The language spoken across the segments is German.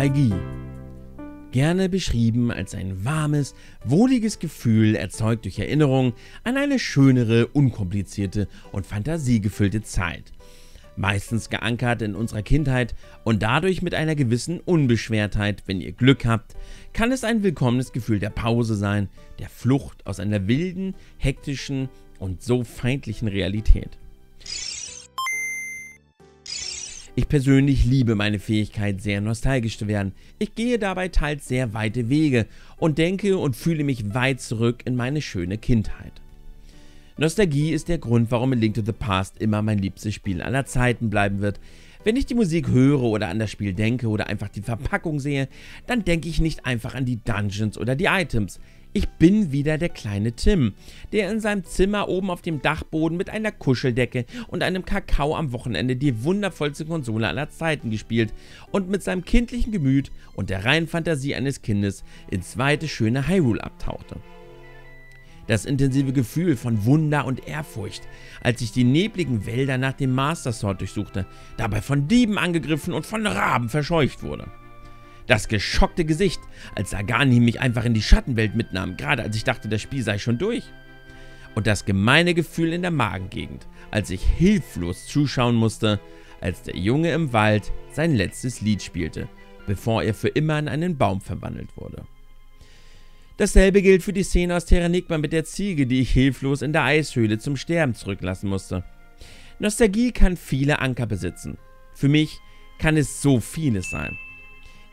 Nostalgie. Gerne beschrieben als ein warmes, wohliges Gefühl, erzeugt durch Erinnerung an eine schönere, unkomplizierte und fantasiegefüllte Zeit. Meistens geankert in unserer Kindheit und dadurch mit einer gewissen Unbeschwertheit, wenn ihr Glück habt, kann es ein willkommenes Gefühl der Pause sein, der Flucht aus einer wilden, hektischen und so feindlichen Realität. Ich persönlich liebe meine Fähigkeit, sehr nostalgisch zu werden. Ich gehe dabei teils sehr weite Wege und denke und fühle mich weit zurück in meine schöne Kindheit. Nostalgie ist der Grund, warum A Link to the Past immer mein liebstes Spiel aller Zeiten bleiben wird. Wenn ich die Musik höre oder an das Spiel denke oder einfach die Verpackung sehe, dann denke ich nicht einfach an die Dungeons oder die Items. Ich bin wieder der kleine Tim, der in seinem Zimmer oben auf dem Dachboden mit einer Kuscheldecke und einem Kakao am Wochenende die wundervollste Konsole aller Zeiten gespielt und mit seinem kindlichen Gemüt und der reinen Fantasie eines Kindes ins weite schöne Hyrule abtauchte. Das intensive Gefühl von Wunder und Ehrfurcht, als ich die nebligen Wälder nach dem Master Sword durchsuchte, dabei von Dieben angegriffen und von Raben verscheucht wurde. Das geschockte Gesicht, als Sagani mich einfach in die Schattenwelt mitnahm, gerade als ich dachte, das Spiel sei schon durch. Und das gemeine Gefühl in der Magengegend, als ich hilflos zuschauen musste, als der Junge im Wald sein letztes Lied spielte, bevor er für immer in einen Baum verwandelt wurde. Dasselbe gilt für die Szene aus Terranigma mit der Ziege, die ich hilflos in der Eishöhle zum Sterben zurücklassen musste. Nostalgie kann viele Anker besitzen. Für mich kann es so vieles sein.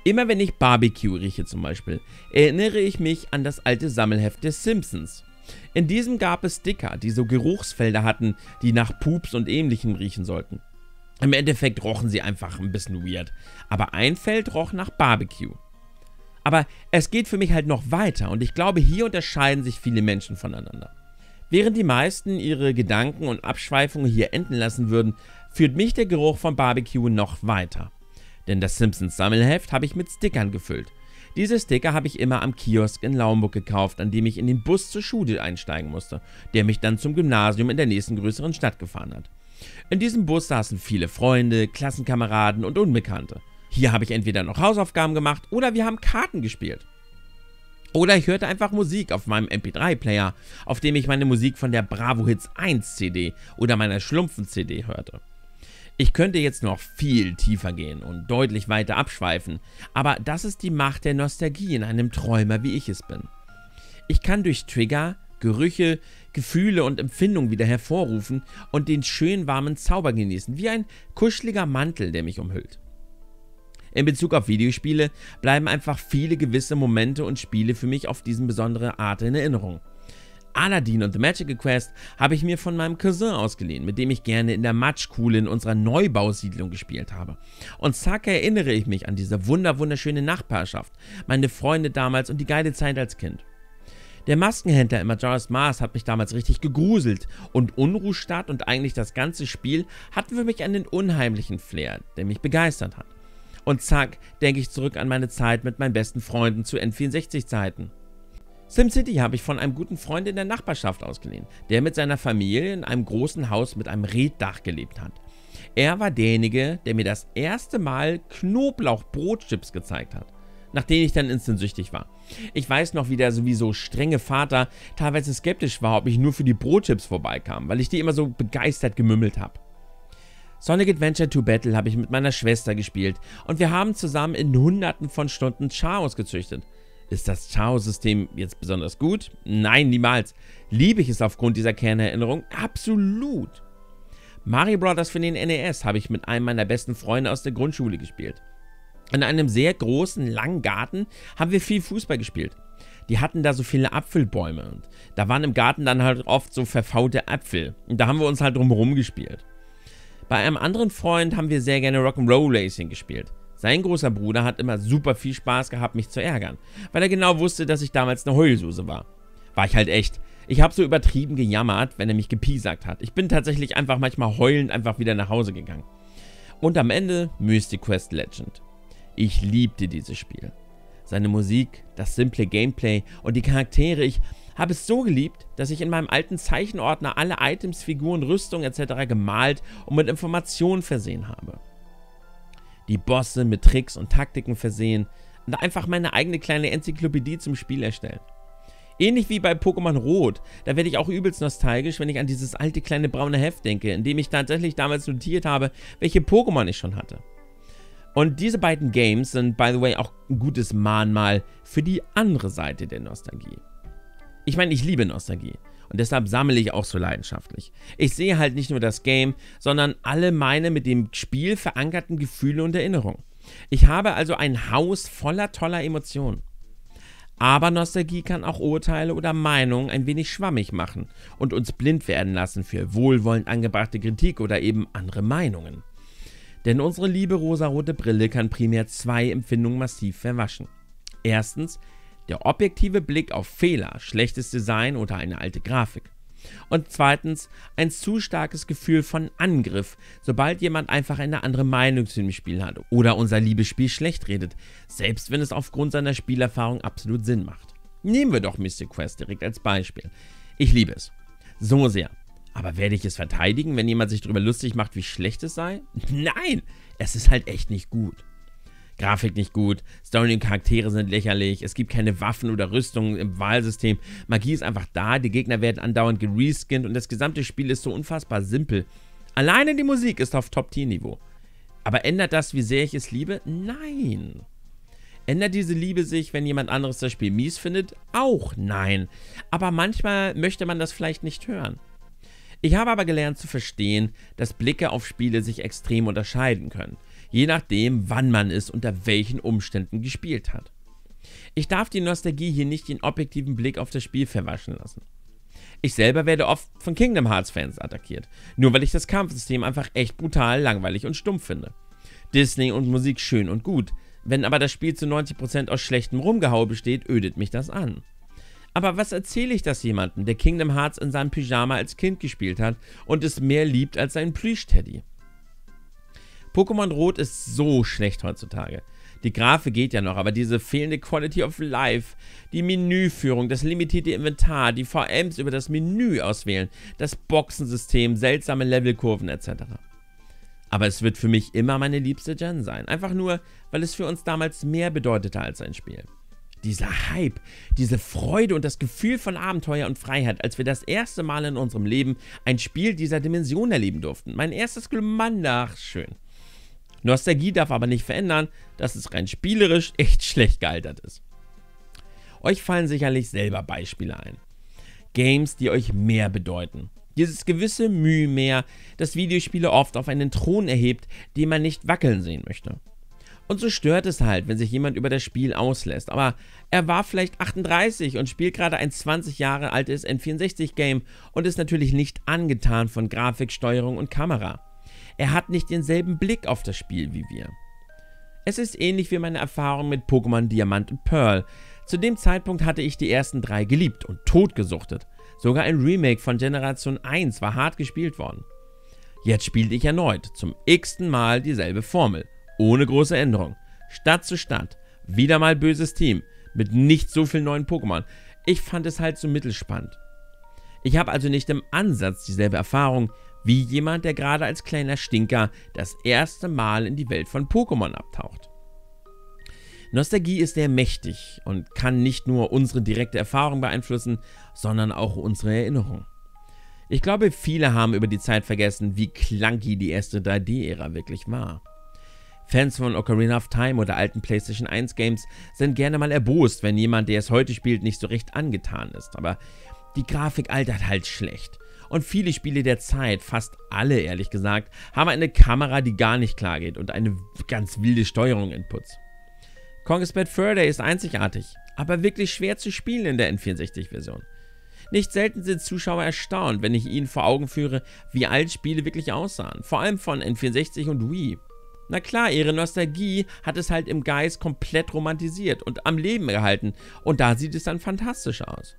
Immer wenn ich Barbecue rieche zum Beispiel, erinnere ich mich an das alte Sammelheft des Simpsons. In diesem gab es Sticker, die so Geruchsfelder hatten, die nach Pups und ähnlichem riechen sollten. Im Endeffekt rochen sie einfach ein bisschen weird, aber ein Feld roch nach Barbecue. Aber es geht für mich halt noch weiter und ich glaube, hier unterscheiden sich viele Menschen voneinander. Während die meisten ihre Gedanken und Abschweifungen hier enden lassen würden, führt mich der Geruch von Barbecue noch weiter. Denn das Simpsons Sammelheft habe ich mit Stickern gefüllt. Diese Sticker habe ich immer am Kiosk in Laumburg gekauft, an dem ich in den Bus zur Schule einsteigen musste, der mich dann zum Gymnasium in der nächsten größeren Stadt gefahren hat. In diesem Bus saßen viele Freunde, Klassenkameraden und Unbekannte. Hier habe ich entweder noch Hausaufgaben gemacht oder wir haben Karten gespielt. Oder ich hörte einfach Musik auf meinem MP3-Player, auf dem ich meine Musik von der Bravo Hits 1 CD oder meiner Schlumpfen CD hörte. Ich könnte jetzt noch viel tiefer gehen und deutlich weiter abschweifen, aber das ist die Macht der Nostalgie in einem Träumer, wie ich es bin. Ich kann durch Trigger, Gerüche, Gefühle und Empfindungen wieder hervorrufen und den schönen warmen Zauber genießen, wie ein kuscheliger Mantel, der mich umhüllt. In Bezug auf Videospiele bleiben einfach viele gewisse Momente und Spiele für mich auf diese besondere Art in Erinnerung. Aladdin und The Magical Quest habe ich mir von meinem Cousin ausgeliehen, mit dem ich gerne in der Matschkuhle in unserer Neubausiedlung gespielt habe. Und zack erinnere ich mich an diese wunder wunderschöne Nachbarschaft, meine Freunde damals und die geile Zeit als Kind. Der Maskenhändler im Majora's Mars hat mich damals richtig gegruselt und Unruhstadt und eigentlich das ganze Spiel hatten für mich einen unheimlichen Flair, der mich begeistert hat. Und zack, denke ich zurück an meine Zeit mit meinen besten Freunden zu N64-Zeiten. SimCity habe ich von einem guten Freund in der Nachbarschaft ausgeliehen, der mit seiner Familie in einem großen Haus mit einem Reddach gelebt hat. Er war derjenige, der mir das erste Mal Knoblauch-Brotchips gezeigt hat, nach denen ich dann instant süchtig war. Ich weiß noch, wie der sowieso strenge Vater teilweise skeptisch war, ob ich nur für die Brotchips vorbeikam, weil ich die immer so begeistert gemümmelt habe. Sonic Adventure 2 Battle habe ich mit meiner Schwester gespielt und wir haben zusammen in hunderten von Stunden Chaos gezüchtet. Ist das Chao-System jetzt besonders gut? Nein, niemals. Liebe ich es aufgrund dieser Kernerinnerung? Absolut. Mario Bros. für den NES habe ich mit einem meiner besten Freunde aus der Grundschule gespielt. In einem sehr großen, langen Garten haben wir viel Fußball gespielt. Die hatten da so viele Apfelbäume und da waren im Garten dann halt oft so verfaulte Äpfel. Und da haben wir uns halt drumherum gespielt. Bei einem anderen Freund haben wir sehr gerne Rock'n'Roll Racing gespielt. Sein großer Bruder hat immer super viel Spaß gehabt, mich zu ärgern, weil er genau wusste, dass ich damals eine Heulsuse war. War ich halt echt. Ich habe so übertrieben gejammert, wenn er mich gepiesackt hat. Ich bin tatsächlich einfach manchmal heulend einfach wieder nach Hause gegangen. Und am Ende Mystic Quest Legend. Ich liebte dieses Spiel. Seine Musik, das simple Gameplay und die Charaktere, ich habe es so geliebt, dass ich in meinem alten Zeichenordner alle Items, Figuren, Rüstung etc. gemalt und mit Informationen versehen habe. Die Bosse mit Tricks und Taktiken versehen und einfach meine eigene kleine Enzyklopädie zum Spiel erstellen. Ähnlich wie bei Pokémon Rot, da werde ich auch übelst nostalgisch, wenn ich an dieses alte kleine braune Heft denke, in dem ich tatsächlich damals notiert habe, welche Pokémon ich schon hatte. Und diese beiden Games sind, by the way, auch ein gutes Mahnmal für die andere Seite der Nostalgie. Ich meine, ich liebe Nostalgie. Und deshalb sammle ich auch so leidenschaftlich. Ich sehe halt nicht nur das Game, sondern alle meine mit dem Spiel verankerten Gefühle und Erinnerungen. Ich habe also ein Haus voller toller Emotionen. Aber Nostalgie kann auch Urteile oder Meinungen ein wenig schwammig machen und uns blind werden lassen für wohlwollend angebrachte Kritik oder eben andere Meinungen. Denn unsere liebe rosarote Brille kann primär zwei Empfindungen massiv verwaschen. Erstens der objektive Blick auf Fehler, schlechtes Design oder eine alte Grafik. Und zweitens ein zu starkes Gefühl von Angriff, sobald jemand einfach eine andere Meinung zu dem Spiel hat oder unser liebes Spiel schlecht redet, selbst wenn es aufgrund seiner Spielerfahrung absolut Sinn macht. Nehmen wir doch Mystic Quest direkt als Beispiel. Ich liebe es. So sehr. Aber werde ich es verteidigen, wenn jemand sich darüber lustig macht, wie schlecht es sei? Nein, es ist halt echt nicht gut. Grafik nicht gut, Story und Charaktere sind lächerlich, es gibt keine Waffen oder Rüstungen im Wahlsystem, Magie ist einfach da, die Gegner werden andauernd gereskinnt und das gesamte Spiel ist so unfassbar simpel. Alleine die Musik ist auf Top-Tier-Niveau. Aber ändert das, wie sehr ich es liebe? Nein. Ändert diese Liebe sich, wenn jemand anderes das Spiel mies findet? Auch nein. Aber manchmal möchte man das vielleicht nicht hören. Ich habe aber gelernt zu verstehen, dass Blicke auf Spiele sich extrem unterscheiden können je nachdem, wann man es unter welchen Umständen gespielt hat. Ich darf die Nostalgie hier nicht den objektiven Blick auf das Spiel verwaschen lassen. Ich selber werde oft von Kingdom Hearts Fans attackiert, nur weil ich das Kampfsystem einfach echt brutal, langweilig und stumpf finde. Disney und Musik schön und gut, wenn aber das Spiel zu 90% aus schlechtem Rumgehau besteht, ödet mich das an. Aber was erzähle ich das jemandem, der Kingdom Hearts in seinem Pyjama als Kind gespielt hat und es mehr liebt als sein Plüsch-Teddy? Pokémon Rot ist so schlecht heutzutage. Die Grafik geht ja noch, aber diese fehlende Quality of Life, die Menüführung, das limitierte Inventar, die VMs über das Menü auswählen, das Boxensystem, seltsame Levelkurven etc. Aber es wird für mich immer meine liebste Gen sein. Einfach nur, weil es für uns damals mehr bedeutete als ein Spiel. Dieser Hype, diese Freude und das Gefühl von Abenteuer und Freiheit, als wir das erste Mal in unserem Leben ein Spiel dieser Dimension erleben durften. Mein erstes Glumanda, schön. Nostalgie darf aber nicht verändern, dass es rein spielerisch echt schlecht gealtert ist. Euch fallen sicherlich selber Beispiele ein. Games, die euch mehr bedeuten. Dieses gewisse Mühe mehr, das Videospiele oft auf einen Thron erhebt, den man nicht wackeln sehen möchte. Und so stört es halt, wenn sich jemand über das Spiel auslässt. Aber er war vielleicht 38 und spielt gerade ein 20 Jahre altes N64-Game und ist natürlich nicht angetan von Grafik, Steuerung und Kamera. Er hat nicht denselben Blick auf das Spiel wie wir. Es ist ähnlich wie meine Erfahrung mit Pokémon Diamant und Pearl. Zu dem Zeitpunkt hatte ich die ersten drei geliebt und totgesuchtet. Sogar ein Remake von Generation 1 war hart gespielt worden. Jetzt spielte ich erneut, zum x-ten Mal dieselbe Formel, ohne große Änderung. Stadt zu Stadt, wieder mal böses Team, mit nicht so vielen neuen Pokémon. Ich fand es halt so mittelspannend. Ich habe also nicht im Ansatz dieselbe Erfahrung wie jemand, der gerade als kleiner Stinker das erste Mal in die Welt von Pokémon abtaucht. Nostalgie ist sehr mächtig und kann nicht nur unsere direkte Erfahrung beeinflussen, sondern auch unsere Erinnerung. Ich glaube, viele haben über die Zeit vergessen, wie clunky die erste 3D-Ära wirklich war. Fans von Ocarina of Time oder alten PlayStation 1 Games sind gerne mal erbost, wenn jemand, der es heute spielt, nicht so recht angetan ist. Aber die Grafik altert halt schlecht. Und viele Spiele der Zeit, fast alle ehrlich gesagt, haben eine Kamera, die gar nicht klar geht und eine ganz wilde Steuerung-Inputs. Conquest Bad Fur ist einzigartig, aber wirklich schwer zu spielen in der N64-Version. Nicht selten sind Zuschauer erstaunt, wenn ich ihnen vor Augen führe, wie alt Spiele wirklich aussahen, vor allem von N64 und Wii. Na klar, ihre Nostalgie hat es halt im Geist komplett romantisiert und am Leben gehalten und da sieht es dann fantastisch aus.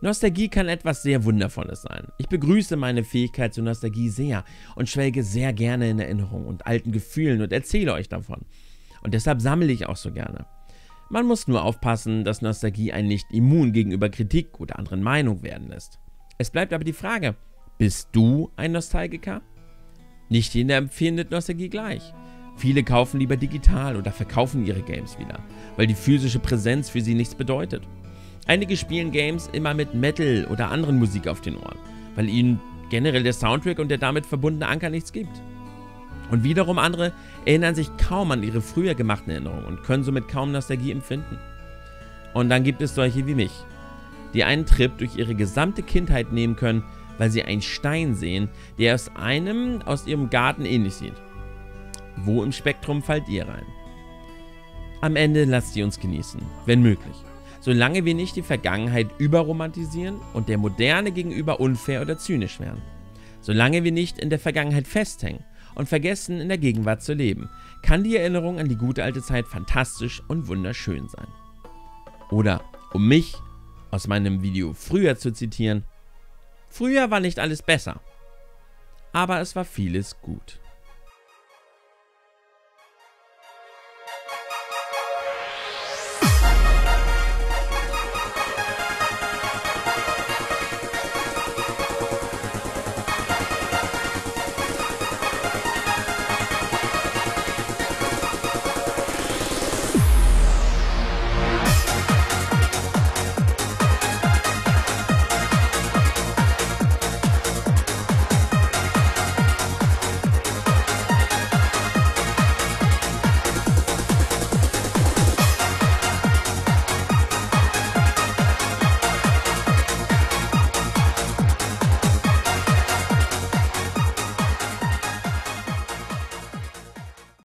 Nostalgie kann etwas sehr Wundervolles sein. Ich begrüße meine Fähigkeit zur Nostalgie sehr und schwelge sehr gerne in Erinnerungen und alten Gefühlen und erzähle euch davon. Und deshalb sammle ich auch so gerne. Man muss nur aufpassen, dass Nostalgie einen nicht immun gegenüber Kritik oder anderen Meinungen werden lässt. Es bleibt aber die Frage, bist du ein Nostalgiker? Nicht jeder empfindet Nostalgie gleich. Viele kaufen lieber digital oder verkaufen ihre Games wieder, weil die physische Präsenz für sie nichts bedeutet. Einige spielen Games immer mit Metal oder anderen Musik auf den Ohren, weil ihnen generell der Soundtrack und der damit verbundene Anker nichts gibt. Und wiederum andere erinnern sich kaum an ihre früher gemachten Erinnerungen und können somit kaum Nostalgie empfinden. Und dann gibt es solche wie mich, die einen Trip durch ihre gesamte Kindheit nehmen können, weil sie einen Stein sehen, der aus einem aus ihrem Garten ähnlich sieht. Wo im Spektrum fallt ihr rein? Am Ende lasst ihr uns genießen, wenn möglich. Solange wir nicht die Vergangenheit überromantisieren und der Moderne gegenüber unfair oder zynisch werden. Solange wir nicht in der Vergangenheit festhängen und vergessen, in der Gegenwart zu leben, kann die Erinnerung an die gute alte Zeit fantastisch und wunderschön sein. Oder, um mich aus meinem Video früher zu zitieren, früher war nicht alles besser, aber es war vieles gut.